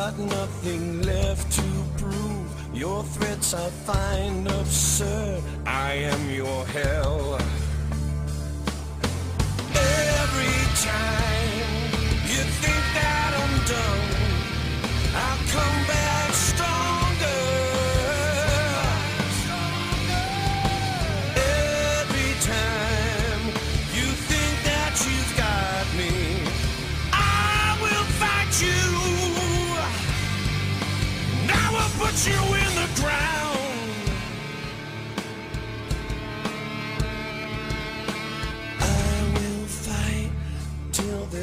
got nothing left to prove. Your threats I find absurd. I am your hell.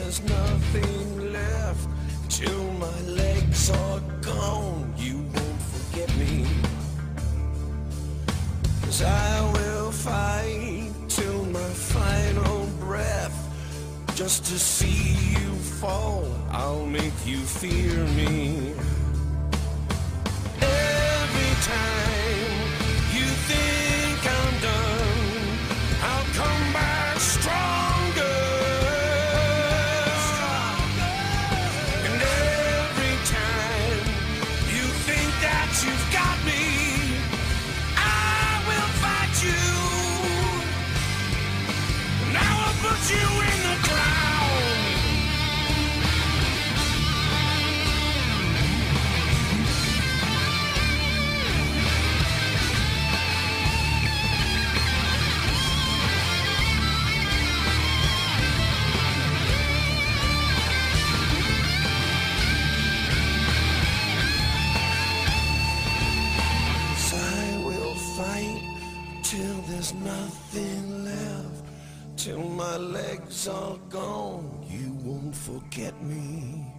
There's nothing left. Till my legs are gone, you won't forget me. Cause I will fight till my final breath. Just to see you fall, I'll make you fear me. Till there's nothing left. Till my legs are gone, you won't forget me.